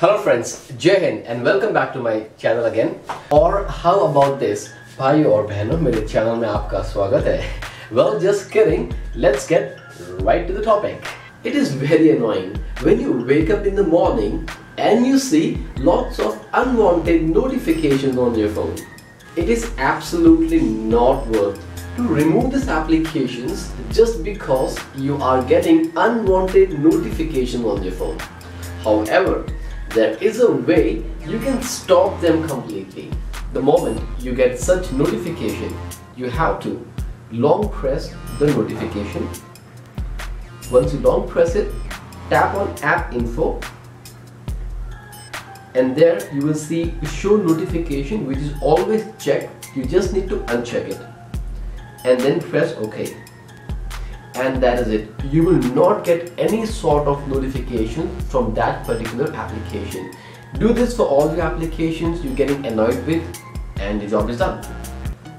Hello friends, Jai Hind and welcome back to my channel again. और how about this? भाई और बहनों मेरे चैनल में आपका स्वागत है Well, just kidding. Let's get right to the topic. It is very annoying when you wake up in the morning and you see lots of unwanted notifications on your phone. It is absolutely not worth to remove these applications just because you are getting unwanted notification on your phone. However, there is a way you can stop them completely. The moment you get such notification, you have to long press the notification. Once you long press it, tap on app info and there you will see show notification which is always checked. You just need to uncheck it and then press OK and that is it. You will not get any sort of notification from that particular application. Do this for all the applications you're getting annoyed with and the job is done.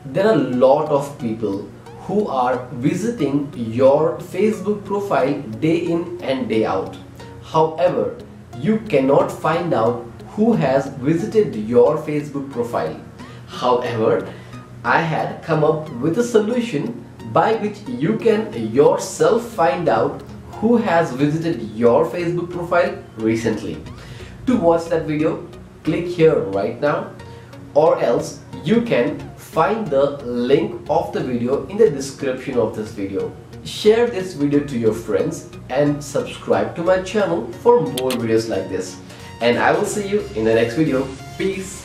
There are a lot of people who are visiting your Facebook profile day in and day out. However you cannot find out who has visited your Facebook profile. However I had come up with a solution by which you can yourself find out who has visited your Facebook profile recently. To watch that video, click here right now or else you can find the link of the video in the description of this video. Share this video to your friends and subscribe to my channel for more videos like this. And I will see you in the next video. Peace.